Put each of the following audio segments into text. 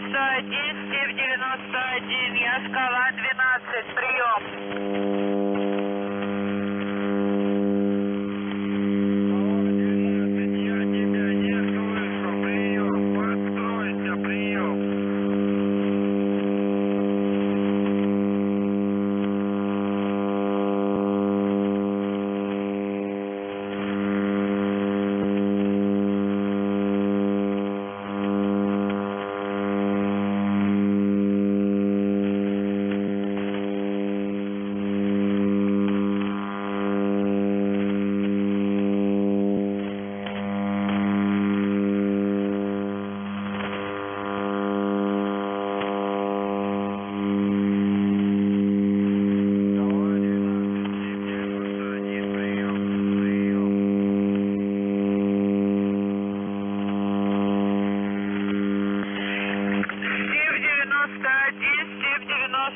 91, 791, я скала 12, прием.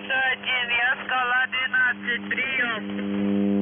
31, я скала 12, прием.